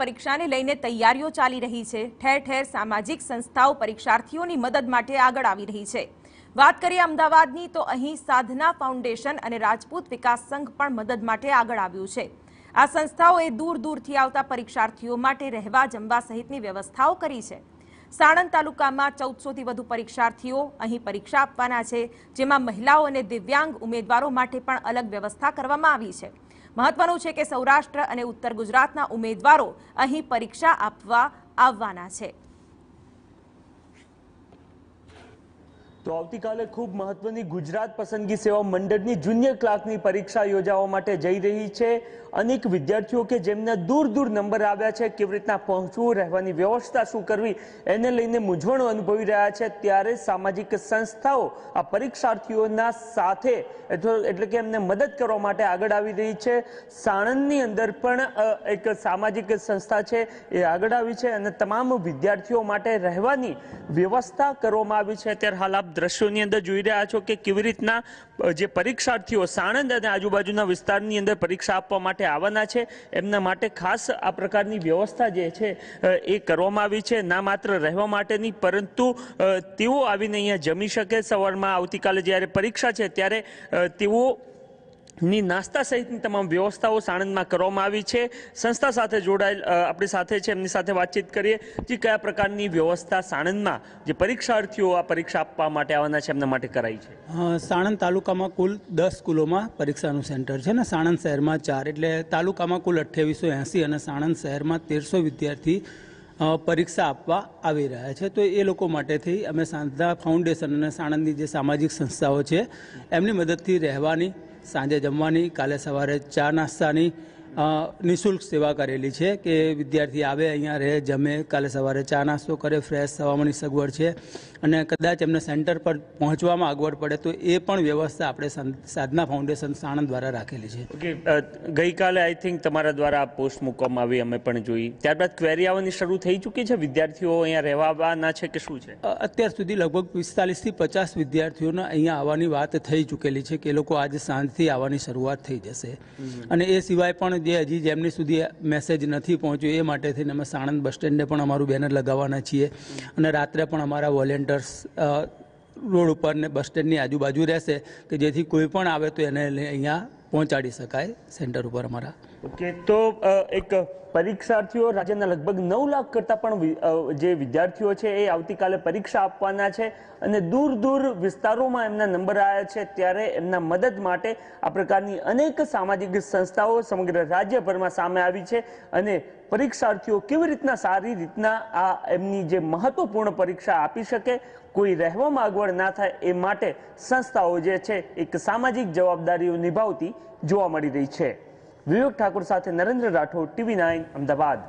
પરીક્ષાને લઈને તૈયારીઓ ચાલી રહી છે. ઠેર ઠેર સામાજિક સંસ્થાઓ પરીક્ષાર્થીઓની મદદ માટે આગળ આવી રહી છે. વાત કરીએ અમદાવાદની, તો અહીં સાધના ફાઉન્ડેશન અને રાજપૂત વિકાસ સંઘ પણ મદદ માટે આગળ આવ્યું છે. આ સંસ્થાઓએ દૂર દૂરથી આવતા પરીક્ષાર્થીઓ માટે રહેવા જમવા સહિતની વ્યવસ્થાઓ કરી છે. સાણંદ તાલુકામાં ચૌદસોથી વધુ પરીક્ષાર્થીઓ અહીં પરીક્ષા આપવાના છે, જેમાં મહિલાઓ અને દિવ્યાંગ ઉમેદવારો માટે પણ અલગ વ્યવસ્થા કરવામાં આવી છે. મહત્વનું છે કે સૌરાષ્ટ્ર અને ઉત્તર ગુજરાતના ઉમેદવારો અહીં પરીક્ષા આપવા આવવાના છે. તો આવતીકાલે ખૂબ મહત્વની ગુજરાત પસંદગી સેવા મંડળની જુનિયર ક્લાર્કની પરીક્ષા યોજાવા માટે જઈ રહી છે. અનેક વિદ્યાર્થીઓ કે જેમને દૂર દૂર નંબર આવ્યા છે, કેવી રીતના પહોંચવું, રહેવાની વ્યવસ્થા શું કરવી, એને લઈને મૂંઝવણ અનુભવી રહ્યા છે. ત્યારે સામાજિક સંસ્થાઓ આ પરીક્ષાર્થીઓના સાથે એટલે કે એમને મદદ કરવા માટે આગળ આવી રહી છે. સાણંદની અંદર પણ એક સામાજિક સંસ્થા છે, એ આગળ આવી છે અને તમામ વિદ્યાર્થીઓ માટે રહેવાની વ્યવસ્થા કરવામાં આવી છે. ત્યારે હાલ આપ દ્રશ્યોની અંદર જોઈ રહ્યા છો કે કેવી રીતના જે પરીક્ષાર્થીઓ સાણંદ અને આજુબાજુના વિસ્તારની અંદર પરીક્ષા આપવા માટે આવવાના છે. એમના માટે ખાસ આ પ્રકારની વ્યવસ્થા જે છે એ કરવામાં આવી છે. ના માત્ર રહેવા માટેની પરંતુ તેઓ આવીને અહીંયા જમી શકે. સવારમાં આવતીકાલે જ્યારે પરીક્ષા છે, ત્યારે તેઓ ની નાસ્તા સહિતની તમામ વ્યવસ્થાઓ સાણંદમાં કરવામાં આવી છે. સંસ્થા સાથે જોડાયેલ આપણી સાથે છે, એમની સાથે વાતચીત કરીએ જે કયા પ્રકારની વ્યવસ્થા સાણંદમાં જે પરીક્ષાર્થીઓ આ પરીક્ષા આપવા માટે આવવાના છે, એમના માટે કરાઈ છે? સાણંદ તાલુકામાં કુલ દસ સ્કૂલોમાં પરીક્ષાનું સેન્ટર છે ને સાણંદ શહેરમાં ચાર. એટલે તાલુકામાં કુલ અઠ્યાવીસો એંસી અને સાણંદ શહેરમાં તેરસો વિદ્યાર્થી પરીક્ષા આપવા આવી રહ્યા છે. તો એ લોકો માટેથી અમે સાંધા ફાઉન્ડેશન અને સાણંદની જે સામાજિક સંસ્થાઓ છે, એમની મદદથી રહેવાની સાંજે જમવાની કાલે સવારે ચા નાસ્તાની નિઃશુલ્ક સેવા કરેલી છે કે વિદ્યાર્થી આવે અહીંયા રહે જમે કાલે સવારે ચા નાસ્તો કરે ફ્રેશ થવાની સગવડ છે અને કદાચ એમને સેન્ટર પર પહોંચવામાં અગવડ પડે તો એ પણ વ્યવસ્થા આપણે સાધના ફાઉન્ડેશન સાણંદ દ્વારા રાખેલી છે. ગઈકાલે આઈ થિંક તમારા દ્વારા આ પોસ્ટ મૂકવામાં આવી અમે પણ જોઈ. ત્યારબાદ ક્વેરી આવવાની શરૂ થઈ ચૂકી છે? વિદ્યાર્થીઓ અહીંયા રહેવાના છે કે શું છે? અત્યાર સુધી લગભગ પિસ્તાલીસથી પચાસ વિદ્યાર્થીઓને અહીંયા આવવાની વાત થઈ ચૂકેલી છે કે એ લોકો આજે સાંજથી આવવાની શરૂઆત થઈ જશે. અને એ સિવાય પણ જે હજી જેમની સુધી મેસેજ નથી પહોંચ્યો એ માટે થઈને અમે સાણંદ બસ સ્ટેન્ડે પણ અમારું બેનર લગાવવાના છીએ. અને રાત્રે પણ અમારા વોલેન્ટર્સ રોડ ઉપર ને બસ સ્ટેન્ડની આજુબાજુ રહેશે કે જેથી કોઈ પણ આવે તો એને અહીંયા પહોંચાડી શકાય સેન્ટર ઉપર અમારા. ઓકે, તો એક પરીક્ષાર્થીઓ, રાજ્યના લગભગ નવ લાખ કરતાં પણ જે વિદ્યાર્થીઓ છે એ આવતીકાલે પરીક્ષા આપવાના છે અને દૂર દૂર વિસ્તારોમાં એમના નંબર આવ્યા છે ત્યારે એમના મદદ માટે આ પ્રકારની અનેક સામાજિક સંસ્થાઓ સમગ્ર રાજ્યભરમાં સામે આવી છે અને પરીક્ષાર્થીઓ કેવી રીતના સારી રીતના આ એમની જે મહત્વપૂર્ણ પરીક્ષા આપી શકે, કોઈ રહેવામાં અગવડ ના થાય એ માટે સંસ્થાઓ જે છે એક સામાજિક જવાબદારીઓ નિભાવતી જોવા મળી રહી છે. વિવેક ઠાકુર સાથે નરેન્દ્ર રાઠોડ ટીવી નાઇન અમદાવાદ.